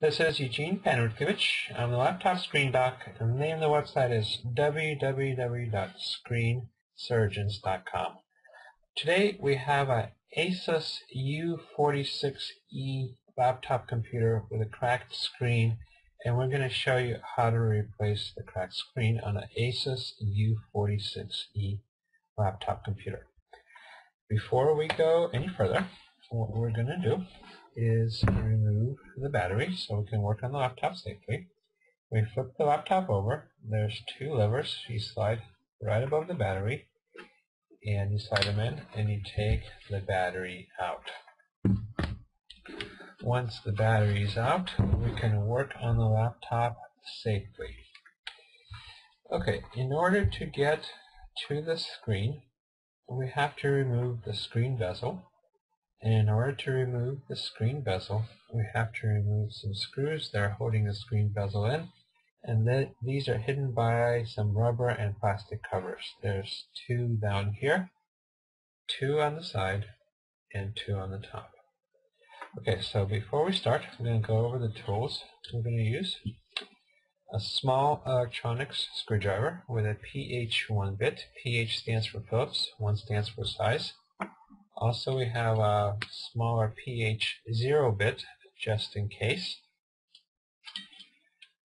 This is Eugene Panrutkovich. I'm the laptop screen doc, and the name of the website is www.screensurgeons.com. Today we have an Asus U46E laptop computer with a cracked screen, and we're going to show you how to replace the cracked screen on an Asus U46E laptop computer. Before we go any further, what we're going to do is remove the battery so we can work on the laptop safely. We flip the laptop over. There's two levers. You slide right above the battery and you slide them in and you take the battery out. Once the battery is out, we can work on the laptop safely. Okay, in order to get to the screen, we have to remove the screen bezel and in order to remove the screen bezel, we have to remove some screws that are holding the screen bezel in. And then these are hidden by some rubber and plastic covers. There's two down here, two on the side, and two on the top. Okay, so before we start, I'm going to go over the tools we're going to use. A small electronics screwdriver with a PH1 bit. PH stands for Phillips, 1 stands for size. Also we have a smaller PH 0 bit just in case.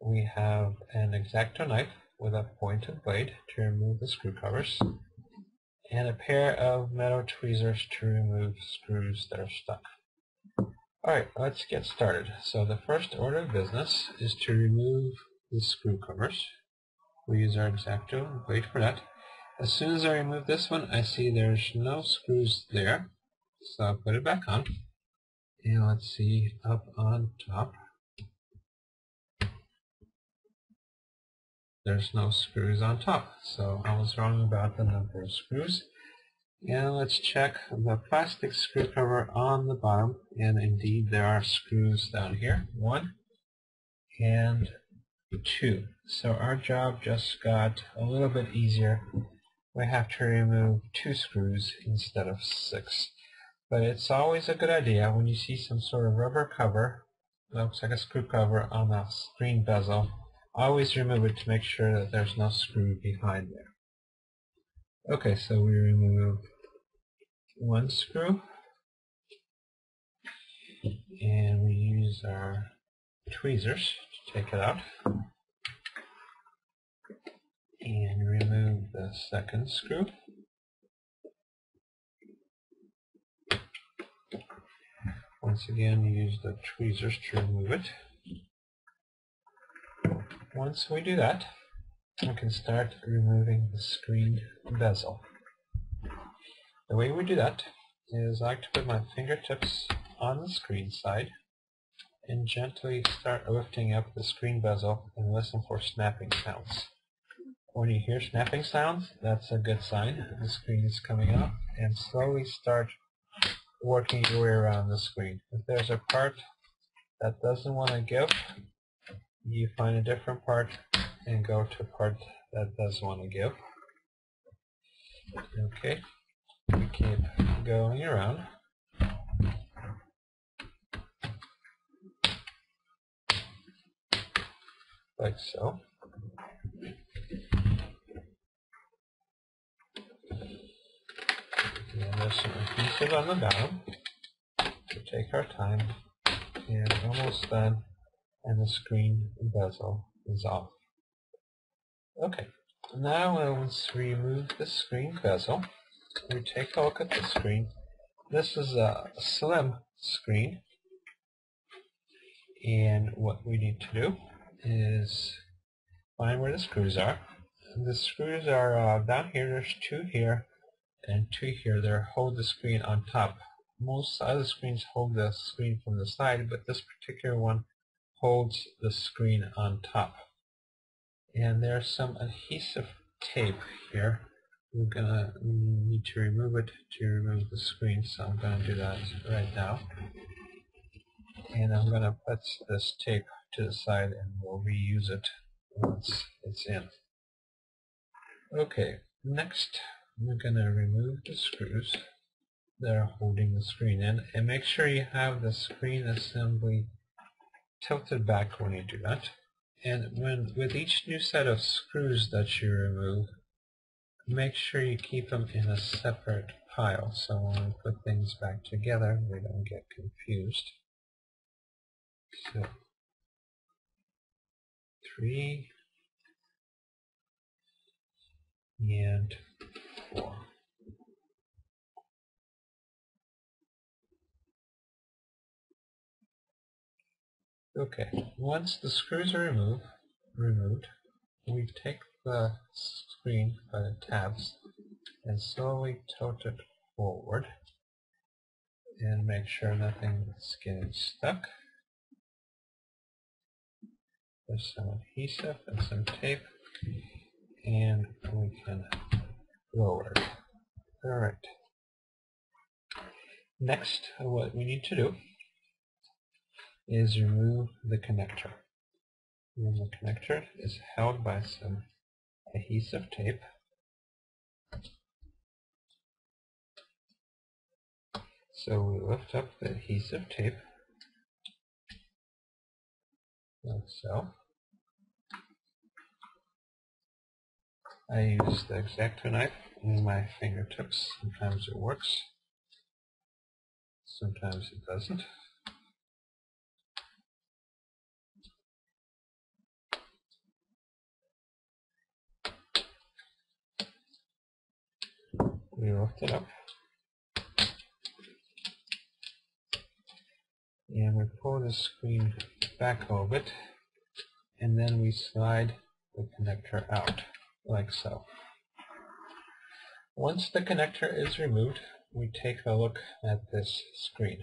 We have an X-Acto knife with a pointed blade to remove the screw covers and a pair of metal tweezers to remove screws that are stuck. Alright, let's get started. So the first order of business is to remove the screw covers. We use our X-Acto blade for that. As soon as I remove this one, I see there's no screws there. So I'll put it back on. And let's see up on top. There's no screws on top. So I was wrong about the number of screws. And let's check the plastic screw cover on the bottom. And indeed there are screws down here. One and two. So our job just got a little bit easier we have to remove two screws instead of six. But it's always a good idea when you see some sort of rubber cover, looks like a screw cover on a screen bezel, always remove it to make sure that there's no screw behind there. Okay, so we remove one screw and we use our tweezers to take it out and remove the second screw. Once again, use the tweezers to remove it. Once we do that, we can start removing the screen bezel. The way we do that is I like to put my fingertips on the screen side and gently start lifting up the screen bezel and listen for snapping sounds. When you hear snapping sounds, that's a good sign. The screen is coming up and slowly start working your way around the screen. If there's a part that doesn't want to give, you find a different part and go to a part that does want to give. Okay, we keep going around. Like so. Some adhesive on the bottom. So take our time and almost done and the screen bezel is off. Okay, now once we remove the screen bezel, we take a look at the screen. This is a slim screen and what we need to do is find where the screws are. The screws are uh, down here, there's two here and two here there hold the screen on top. Most other screens hold the screen from the side, but this particular one holds the screen on top. And there's some adhesive tape here. We're gonna need to remove it to remove the screen, so I'm gonna do that right now. And I'm gonna put this tape to the side and we'll reuse it once it's in. Okay, next we're going to remove the screws that are holding the screen in and make sure you have the screen assembly tilted back when you do that. And when with each new set of screws that you remove, make sure you keep them in a separate pile so when we put things back together we don't get confused. So three and Okay, once the screws are removed, removed, we take the screen by the tabs and slowly tilt it forward and make sure nothing is getting stuck. There's some adhesive and some tape and we can lower. Alright. Next, what we need to do is remove the connector. And the connector is held by some adhesive tape. So we lift up the adhesive tape, like so. I use the X-Acto knife in my fingertips. Sometimes it works, sometimes it doesn't. we lift it up and we pull the screen back a little bit and then we slide the connector out like so. Once the connector is removed we take a look at this screen.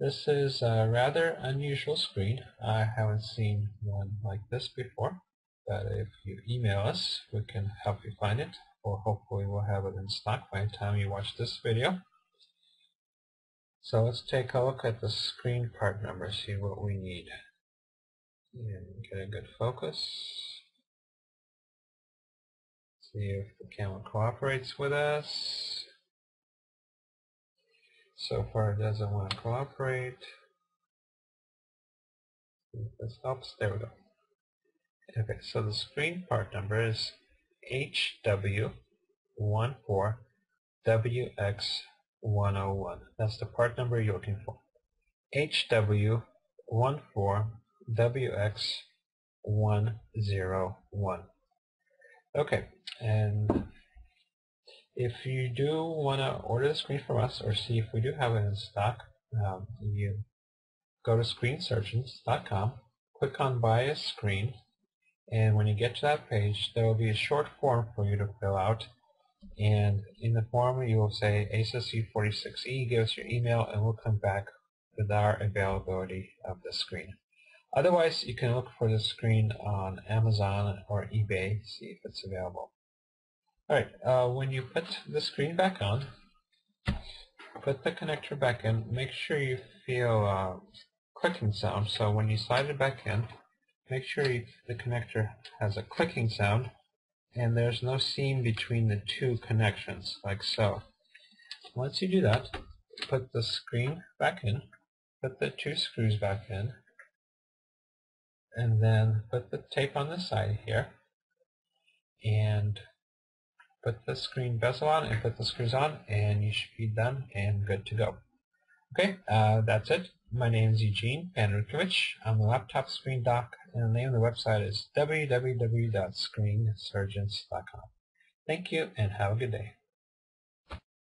This is a rather unusual screen. I haven't seen one like this before but if you email us we can help you find it or hopefully we'll have it in stock by the time you watch this video. So let's take a look at the screen part number, see what we need. And get a good focus. See if the camera cooperates with us. So far it doesn't want to cooperate. this helps. There we go. Okay, so the screen part number is HW14WX101. That's the part number you're looking for. HW14WX101. Okay, and if you do want to order the screen from us or see if we do have it in stock, um, you go to screensurgeons.com, click on Buy a Screen, and when you get to that page, there will be a short form for you to fill out. And in the form, you will say Asus U46E, give us your email, and we'll come back with our availability of the screen. Otherwise, you can look for the screen on Amazon or eBay, see if it's available. Alright, uh, when you put the screen back on, put the connector back in, make sure you feel uh, clicking sound. So when you slide it back in, make sure you, the connector has a clicking sound and there's no seam between the two connections like so. Once you do that, put the screen back in, put the two screws back in, and then put the tape on the side here and put the screen bezel on and put the screws on and you should be done and good to go. Okay, uh, that's it. My name is Eugene Panrukovich. I'm a laptop screen doc, and the name of the website is www.screensurgeons.com. Thank you, and have a good day.